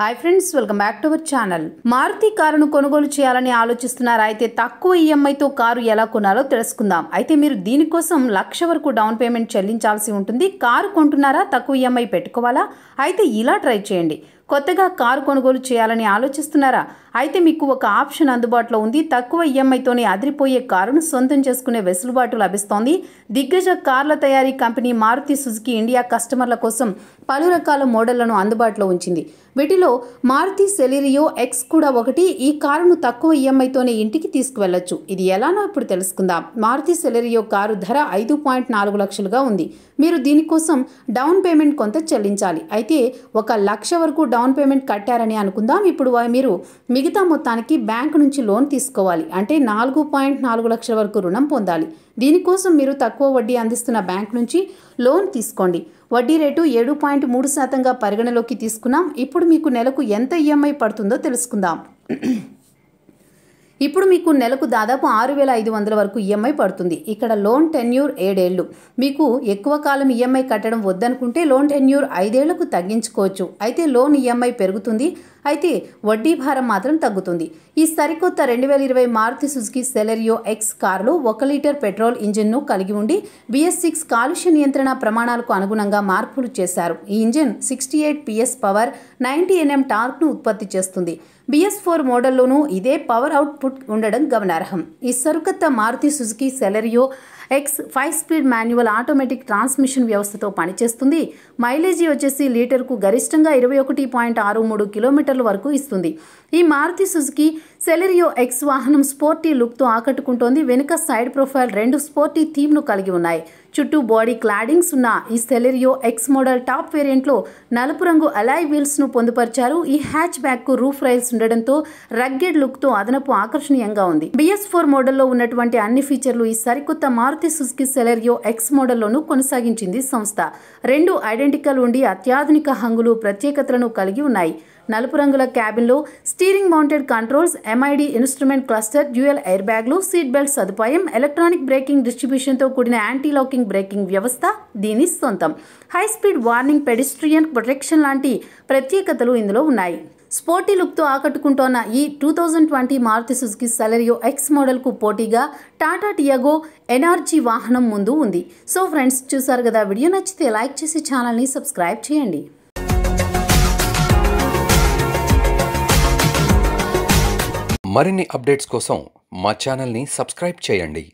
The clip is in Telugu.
Hi friends welcome back to our channel Maruti కారును కొనుగోలు చేయాలని ఆలోచిస్తున్నారా అయితే తక్కువ ఈఎంఐతో కారు ఎలా కొనాలో తెలుసుకుందాం. అయితే మీరు దీనికోసం లక్ష వరకు డౌన్ పేమెంట్ చెల్లించాల్సి ఉంటుంది. కారు కొంటున్నారా తక్కువ ఈఎంఐ పెట్టుకోవాలా? అయితే ఇలా ట్రై చేయండి. కొత్తగా కారు కొనుగోలు చేయాలని ఆలోచిస్తున్నారా? అయితే మీకు ఒక ఆప్షన్ అందుబాటులో ఉంది. తక్కువ ఈఎంఐతోనే అదిరిపోయే కారును సొంతం చేసుకునే వెసులుబాటు లభిస్తోంది. దిగ్గజ కార్ల తయారీ కంపెనీ మారుతి సుజుకి ఇండియా కస్టమర్ల కోసం పలు రకాల మోడళ్ళను అందుబాటులో ఉంచింది. వీటిలో మారుతి సెలీరియో ఎక్స్ కూడా ఒకటి. ఈ కారును తక్కువ ఈఎంఐతోనే ఇంటికి తీసుకువెళ్ళొచ్చు ఇది ఎలానో ఇప్పుడు తెలుసుకుందాం. మారుతి సెలెరియో కారు ధర ఐదు పాయింట్ నాలుగు లక్షలుగా ఉంది. మీరు దీనికోసం డౌన్ పేమెంట్ కొంత చెల్లించాలి. అయితే ఒక లక్ష వరకు డౌన్ డౌన్ పేమెంట్ కట్టారని అనుకుందాం. ఇప్పుడు మీరు మిగతా మొత్తానికి బ్యాంకు నుంచి లోన్ తీసుకోవాలి. అంటే నాలుగు పాయింట్ నాలుగు లక్షల వరకు రుణం పొందాలి. దీనికోసం మీరు తక్కువ వడ్డీ అందిస్తున్న బ్యాంక్ నుంచి లోన్ తీసుకోండి. వడ్డీ రేటు ఏడు పాయింట్ మూడు శాతంగా పరిగణలోకి తీసుకున్నాం. ఇప్పుడు మీకు నెలకు ఎంత ఈఎంఐ పడుతుందో తెలుసుకుందాం. ఇప్పుడు మీకు నెలకు దాదాపు ఆరు వేల ఐదు వందల వరకు ఈఎంఐ పడుతుంది. ఇక్కడ లోన్ టెన్యూర్ ఏడేళ్ళు మీకు ఎక్కువ కాలం ఈఎంఐ కట్టడం వద్దనుకుంటే లోన్ టెన్యూర్ ఐదేళ్ళకు తగ్గించుకోవచ్చు. అయితే లోన్ ఈఎంఐ పెరుగుతుంది. అయితే వడ్డీ భారం మాత్రం తగ్గుతుంది. ఈ సరికొత్త రెండు వేల ఇరవై మారుతి సుజుకి సెలెరియో ఎక్స్ కారులో ఒక లీటర్ పెట్రోల్ ఇంజిన్ను కలిగి ఉండి బిఎస్ సిక్స్ కాలుష్య నియంత్రణ ప్రమాణాలకు అనుగుణంగా మార్పులు చేశారు. ఈ engine sixty eight PS power ninety Nm టార్క్ను ఉత్పత్తి చేస్తుంది. బిఎస్ ఫోర్ మోడల్లోనూ ఇదే పవర్ అవుట్పుట్ ఉండడం గమనార్హం. ఈ సరుకత్త Maruti Suzuki Celerio X five speed manual automatic transmission వ్యవస్థతో పనిచేస్తుంది. మైలేజీ వచ్చేసి లీటర్కు గరిష్టంగా ఇరవై ఒకటి పాయింట్ ఆరు మూడు కిలోమీటర్ల వరకు ఇస్తుంది. ఈ మారుతి సుజుకి సెలెరియో ఎక్స్ వాహనం స్పోర్టీ లుక్తో ఆకట్టుకుంటోంది. వెనుక సైడ్ ప్రొఫైల్ రెండు స్పోర్టీ థీమ్ను కలిగి ఉన్నాయి. చుట్టూ బాడీ క్లాడింగ్స్ ఉన్న ఈ సెలెరియో ఎక్స్ మోడల్ టాప్ వేరియంట్లో నలుపు రంగు అలాయ్ వీల్స్ను పొందుపరిచారు. ఈ హ్యాచ్ బ్యాక్కు రూఫ్ రైల్స్ ఉండడంతో రగ్గెడ్ లుక్తో అదనపు అదనపు ఆకర్షణీయంగా ఉంది. బిఎస్ ఫోర్ మోడల్లో ఉన్నటువంటి అన్ని ఫీచర్లు ఈ సరికొత్త మారుతి సుజుకి సెలెరియో ఎక్స్ మోడల్లోనూ కొనసాగించింది సంస్థ. రెండు ఐడెంటికల్ ఉండి అత్యాధునిక హంగులు ప్రత్యేకతలను కలిగి ఉన్నాయి. నలుపు రంగుల క్యాబిన్లో steering mounted controls MID instrument cluster dual air బ్యాగ్లు సీట్ బెల్ట్ సదుపాయం ఎలక్ట్రానిక్ బ్రేకింగ్ డిస్ట్రిబ్యూషన్తో కూడిన యాంటీ లాకింగ్ బ్రేకింగ్ వ్యవస్థ దీని సొంతం. High speed warning pedestrian protection లాంటి ప్రత్యేకతలు ఇందులో ఉన్నాయి. స్పోర్టీ లుక్తో ఆకట్టుకుంటోన్న ఈ two thousand twenty Maruti Suzuki Celerio X మోడల్కు పోటీగా టాటా టియాగో ఎన్ఆర్జీ వాహనం ముందు ఉంది. సో ఫ్రెండ్స్ చూసారు కదా వీడియో నచ్చితే లైక్ చేసి ఛానల్ని సబ్స్క్రైబ్ చేయండి. మరిన్ని అప్డేట్స్ కోసం మా ఛానల్ని సబ్స్క్రైబ్ చేయండి.